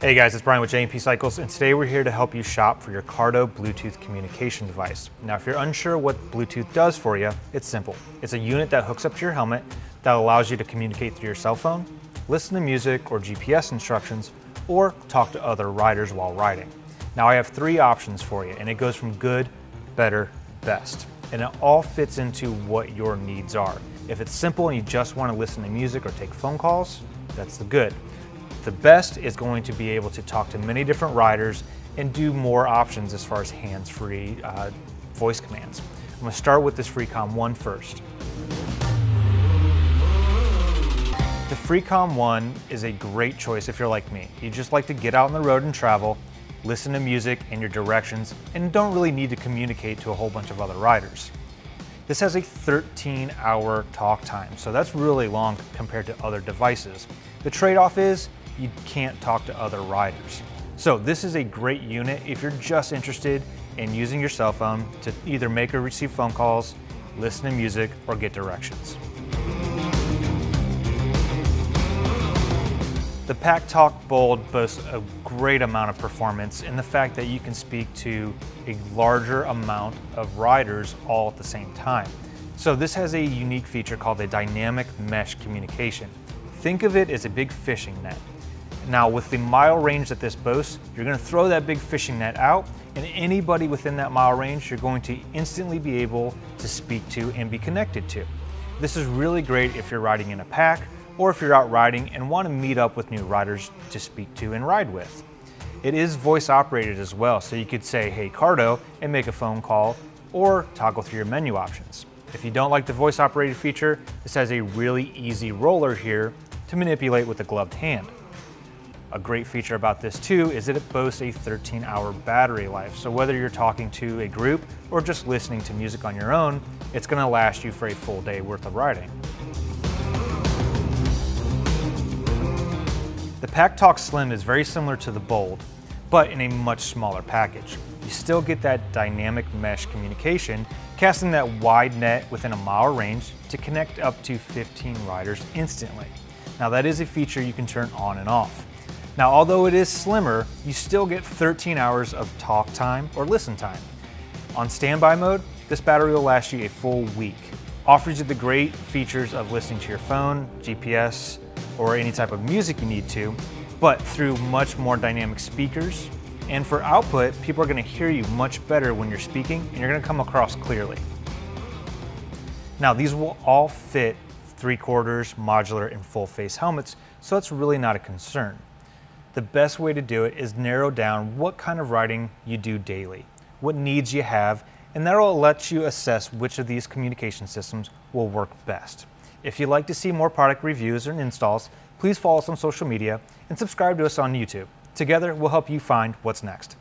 Hey guys, it's Brian with J&P Cycles, and today we're here to help you shop for your Cardo Bluetooth communication device. Now, if you're unsure what Bluetooth does for you, it's simple. It's a unit that hooks up to your helmet that allows you to communicate through your cell phone, listen to music or GPS instructions, or talk to other riders while riding. Now, I have three options for you, and it goes from good, better, best. And it all fits into what your needs are. If it's simple and you just want to listen to music or take phone calls, that's the good. The best is going to be able to talk to many different riders and do more options as far as hands-free uh, voice commands. I'm going to start with this Freecom 1 first. The Freecom 1 is a great choice if you're like me. You just like to get out on the road and travel, listen to music and your directions, and don't really need to communicate to a whole bunch of other riders. This has a 13 hour talk time, so that's really long compared to other devices. The trade-off is you can't talk to other riders. So this is a great unit if you're just interested in using your cell phone to either make or receive phone calls, listen to music, or get directions. The PackTalk Bold boasts a great amount of performance in the fact that you can speak to a larger amount of riders all at the same time. So this has a unique feature called a dynamic mesh communication. Think of it as a big fishing net. Now with the mile range that this boasts, you're gonna throw that big fishing net out and anybody within that mile range, you're going to instantly be able to speak to and be connected to. This is really great if you're riding in a pack or if you're out riding and want to meet up with new riders to speak to and ride with. It is voice operated as well, so you could say, hey Cardo, and make a phone call or toggle through your menu options. If you don't like the voice operated feature, this has a really easy roller here to manipulate with a gloved hand. A great feature about this too is that it boasts a 13 hour battery life. So whether you're talking to a group or just listening to music on your own, it's gonna last you for a full day worth of riding. The PackTalk Slim is very similar to the Bold, but in a much smaller package. You still get that dynamic mesh communication, casting that wide net within a mile range to connect up to 15 riders instantly. Now that is a feature you can turn on and off. Now, although it is slimmer, you still get 13 hours of talk time or listen time. On standby mode, this battery will last you a full week. Offers you the great features of listening to your phone, GPS, or any type of music you need to, but through much more dynamic speakers. And for output, people are gonna hear you much better when you're speaking and you're gonna come across clearly. Now, these will all fit three quarters, modular, and full face helmets, so it's really not a concern the best way to do it is narrow down what kind of writing you do daily, what needs you have, and that will let you assess which of these communication systems will work best. If you'd like to see more product reviews and installs, please follow us on social media and subscribe to us on YouTube. Together, we'll help you find what's next.